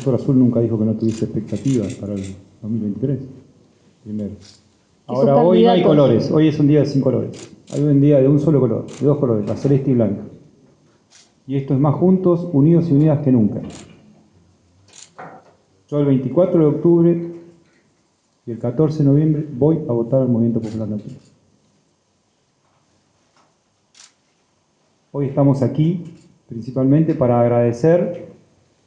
sector azul nunca dijo que no tuviese expectativas para el 2023. Primero. Ahora, hoy no hay colores, hoy es un día sin colores. Hay un día de un solo color, de dos colores, la celeste y blanca. Y esto es más juntos, unidos y unidas que nunca. Yo el 24 de octubre y el 14 de noviembre voy a votar al Movimiento Popular Latino. Hoy estamos aquí principalmente para agradecer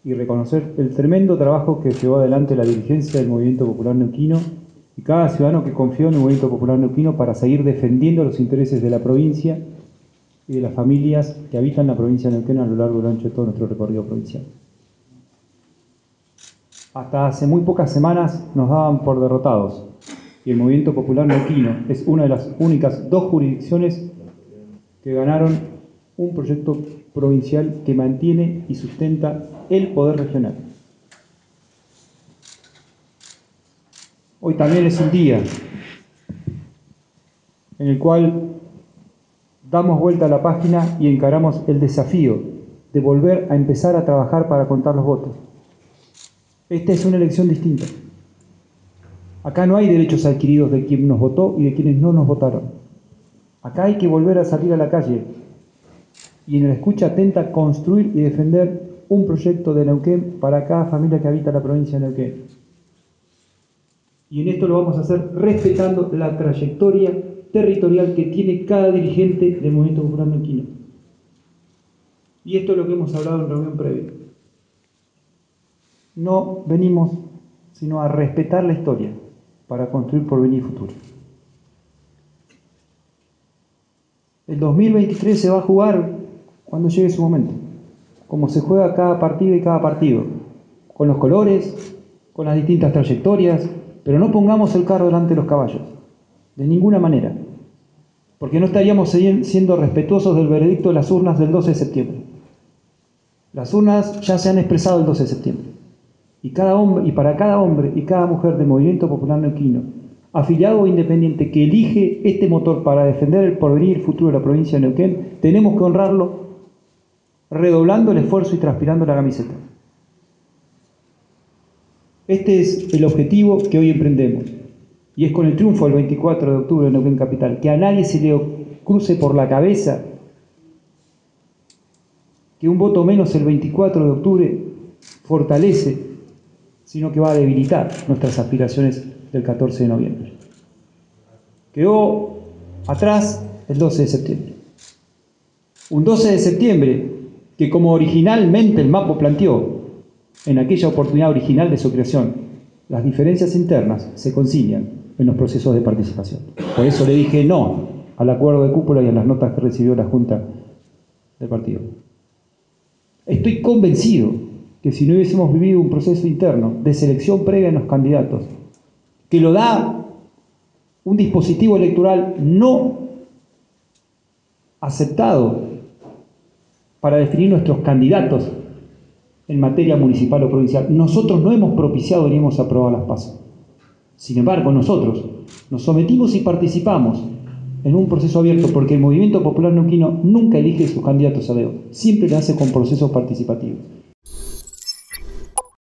y reconocer el tremendo trabajo que llevó adelante la dirigencia del Movimiento Popular Neuquino y cada ciudadano que confió en el Movimiento Popular Neuquino para seguir defendiendo los intereses de la provincia y de las familias que habitan la provincia de Neuquén a lo largo y ancho de todo nuestro recorrido provincial. Hasta hace muy pocas semanas nos daban por derrotados y el Movimiento Popular Neuquino es una de las únicas dos jurisdicciones que ganaron un proyecto provincial que mantiene y sustenta el poder regional. Hoy también es un día en el cual damos vuelta a la página y encaramos el desafío de volver a empezar a trabajar para contar los votos. Esta es una elección distinta. Acá no hay derechos adquiridos de quien nos votó y de quienes no nos votaron. Acá hay que volver a salir a la calle y en la escucha atenta construir y defender un proyecto de Neuquén para cada familia que habita la provincia de Neuquén. Y en esto lo vamos a hacer respetando la trayectoria territorial que tiene cada dirigente del Movimiento Popular Neuquino. Y esto es lo que hemos hablado en reunión previa. No venimos sino a respetar la historia para construir porvenir futuro. El 2023 se va a jugar cuando llegue su momento, como se juega cada partido y cada partido, con los colores, con las distintas trayectorias, pero no pongamos el carro delante de los caballos, de ninguna manera, porque no estaríamos siendo respetuosos del veredicto de las urnas del 12 de septiembre. Las urnas ya se han expresado el 12 de septiembre, y, cada hombre, y para cada hombre y cada mujer del Movimiento Popular Neuquino, afiliado o independiente que elige este motor para defender el porvenir y el futuro de la provincia de Neuquén, tenemos que honrarlo redoblando el esfuerzo y transpirando la camiseta. Este es el objetivo que hoy emprendemos. Y es con el triunfo del 24 de octubre en Neuquén Capital, que a nadie se le cruce por la cabeza que un voto menos el 24 de octubre fortalece, sino que va a debilitar nuestras aspiraciones del 14 de noviembre. Quedó atrás el 12 de septiembre. Un 12 de septiembre que como originalmente el MAPO planteó en aquella oportunidad original de su creación, las diferencias internas se concilian en los procesos de participación. Por eso le dije no al acuerdo de cúpula y a las notas que recibió la Junta del partido. Estoy convencido que si no hubiésemos vivido un proceso interno de selección previa en los candidatos, que lo da un dispositivo electoral no aceptado para definir nuestros candidatos en materia municipal o provincial. Nosotros no hemos propiciado ni hemos aprobado las pasos. Sin embargo, nosotros nos sometimos y participamos en un proceso abierto porque el Movimiento Popular Neuquino nunca elige sus candidatos a dedo, siempre lo hace con procesos participativos.